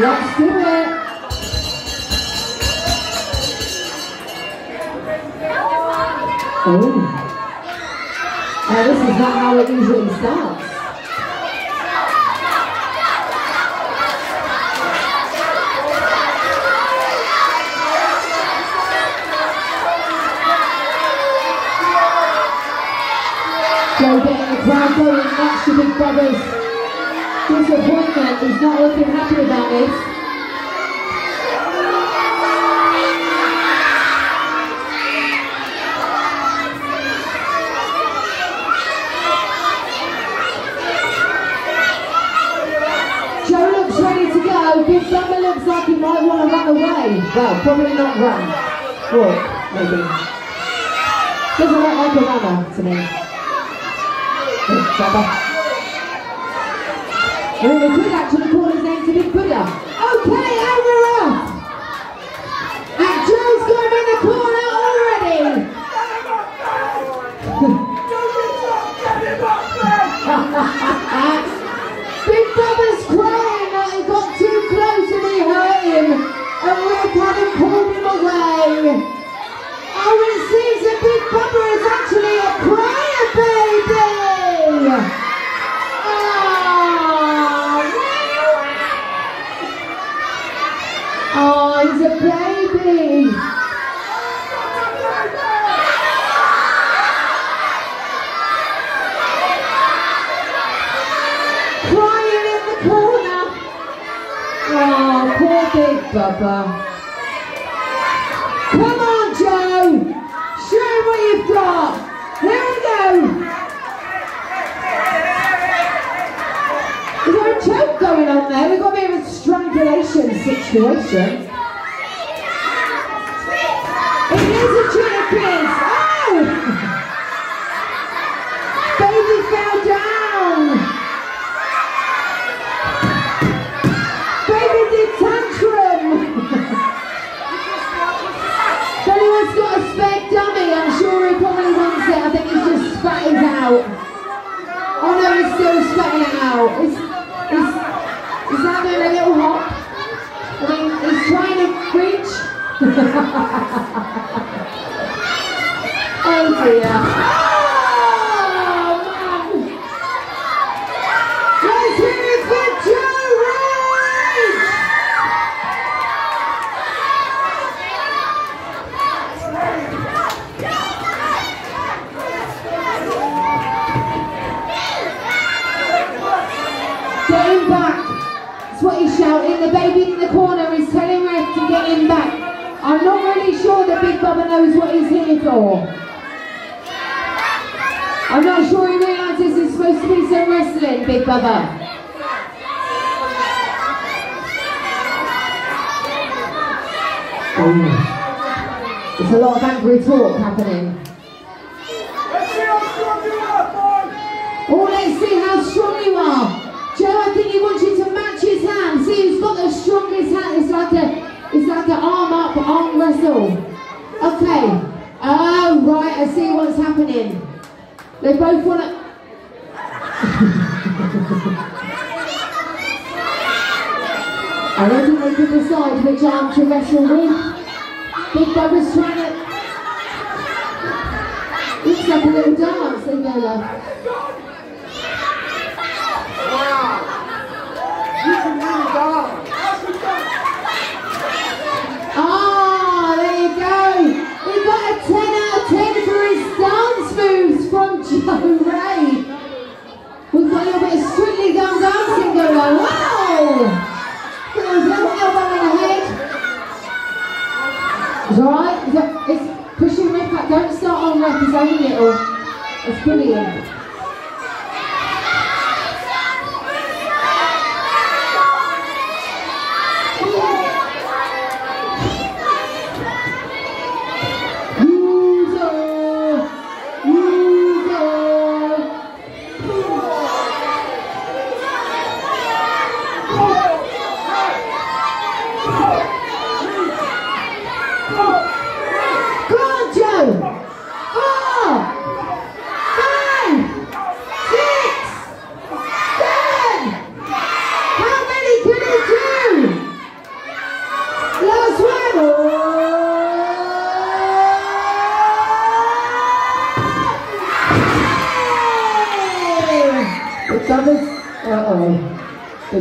Let's do it. Oh. Now this is not how it usually starts. Joe getting the crowd going, much to Big Bubba's disappointment. He's not looking happy about this. Joe looks ready to go. Big Bubba looks like he might want to run away. Well, probably not run. Walk, maybe. Doesn't look like a runner to me. Big Bubba. Well, we could actually call his name to Big Buddha. Okay, and we're off. And Joe's him in the corner already. Big Bubba's crying that he got too close and he hurt. And Rick had him pulled him away. Oh, it seems that Big Bubba is actually a crying baby. Oh, oh he's a baby. crying in the corner. Oh, poor Bubba. Come on, Joe. Show what you've got. Here we go. Is there a choke going on there? We've got a bit of a strangulation situation. It is a chicken. Oh! Baby fell down. Baby did tantrum. If anyone's got a spare dummy, I'm sure he probably wants it. I think he's just spat it out. Oh no, he's still spitting it out. He's, he's, he's having a little hop. I mean, he's trying to reach. Oh dear. Oh back. That's what he's shouting. The baby in the corner is telling Ref to get him back. I'm not really sure that Big Bubba knows what he's here for. I'm not sure he realises it's supposed to be some wrestling, Big Bubba. Oh. There's a lot of angry talk happening. Let's see how strong you are, boys! Oh, let's see how strong you are. Joe, I think he wants you to match his hand. See who's got the strongest hand. It's like a, it's like an arm up, arm wrestle. Okay. Oh, right. I see what's happening. They both want to. I think they can decide which arm to wrestle with. Big Bubba's trying to. Looks like a little dance they go like. Ah, there you go. We got a 10 out of 10 for his dance moves from Joe Rage. We've got a little bit of Strictly Come Dancing going on. Wow! Got a little elbow in the head. It's alright. It's, it's pushing Ref back. Don't start on Ref. He's only little. It's brilliant.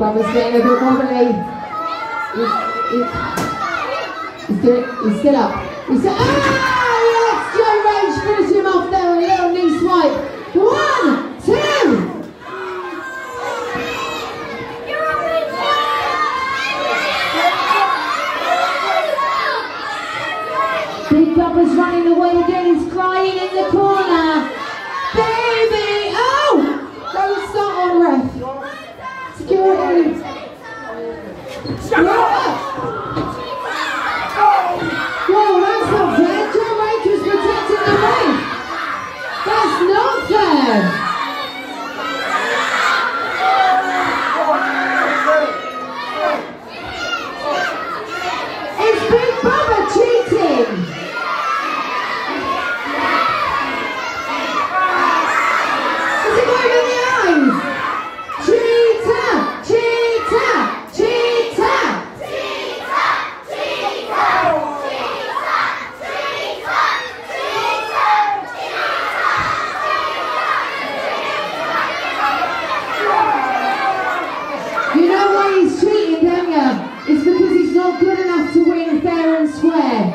promising a bit more play. It's, You, it's, you, sit up. It's, ah! Big Bang! Square.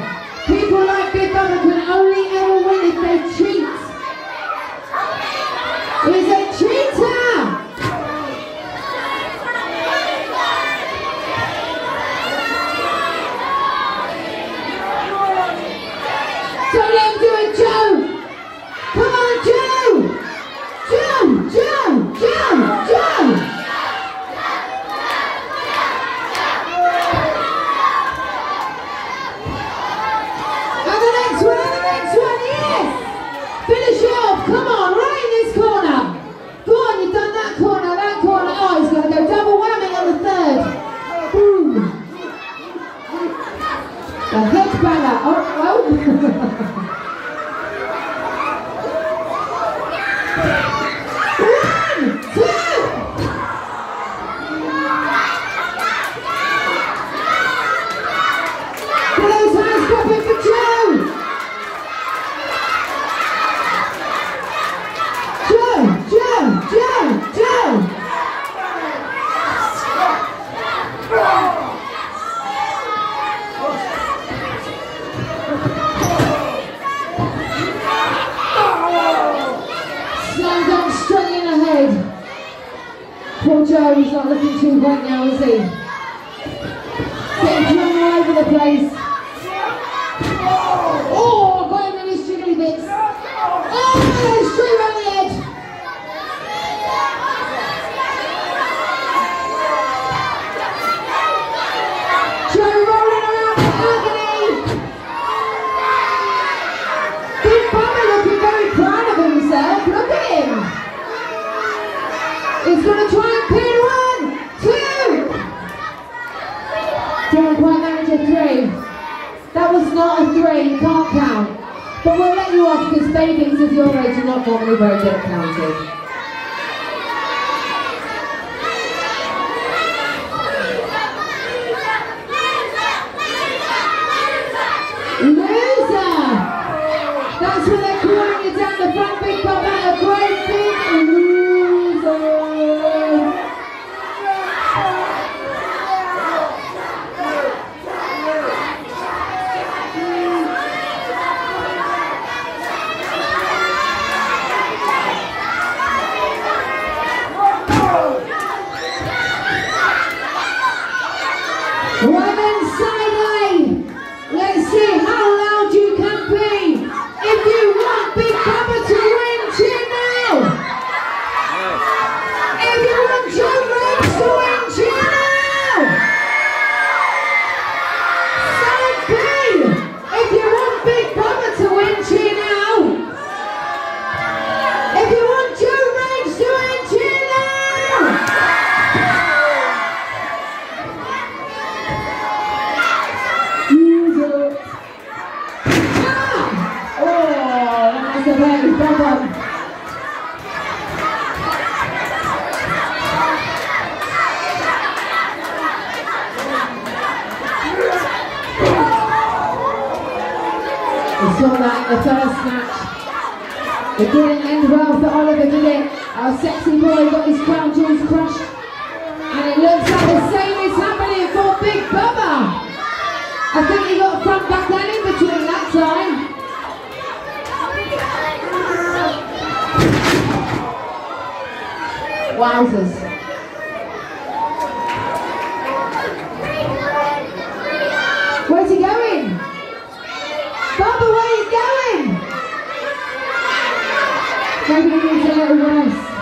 Finish it off. Come on, right in this corner. Go on, you've done that corner, that corner. Oh, he's going to go double whammy on the third. Boom. The headbanger. Oh. Yes! But we'll let you off because bathings is your age and not normally very good at counting. It didn't end well for Oliver, did it? Our sexy boy got his crown jewels crushed. And it looks like the same is happening for Big Bubba. I think he got a front back and in between that time. Wowzers. Thank you, a little.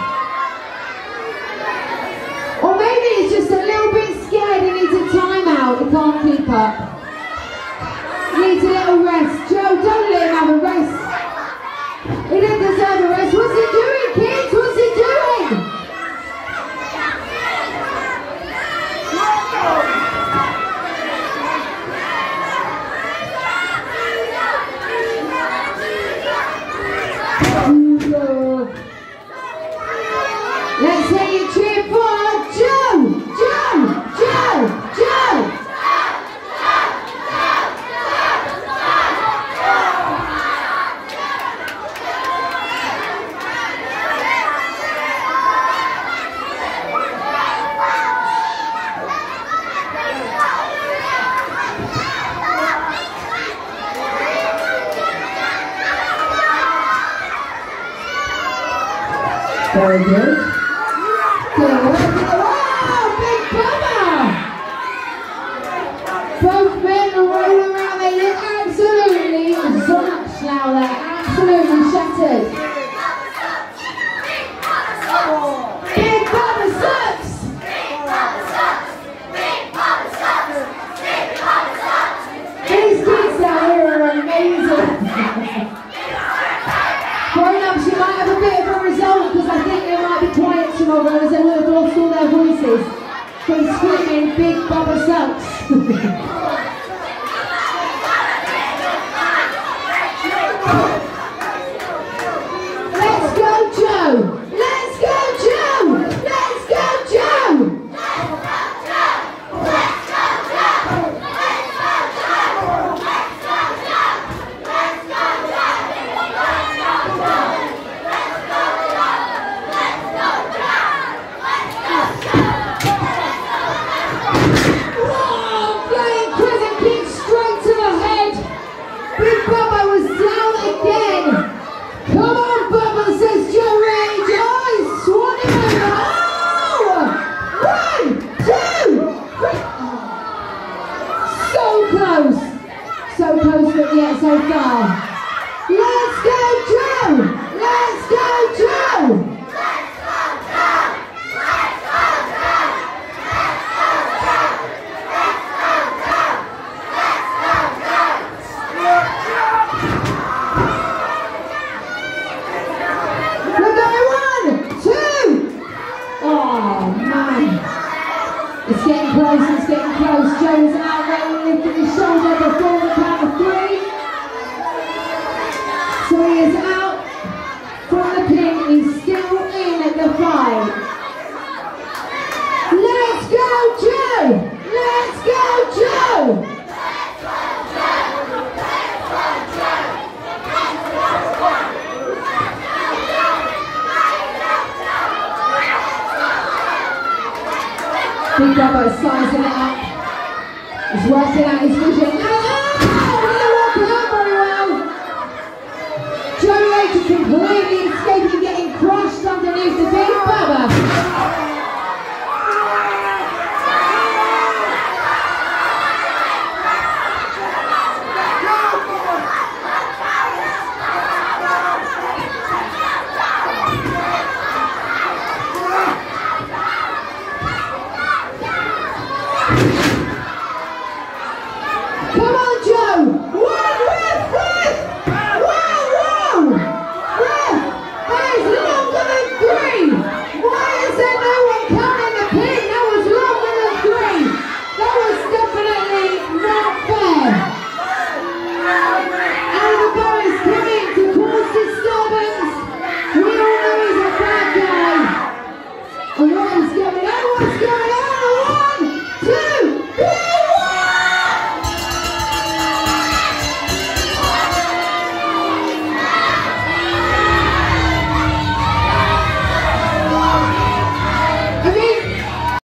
Hello Very good. Yeah. over, there's another ball through their voices. From screaming Big Bubba Sucks.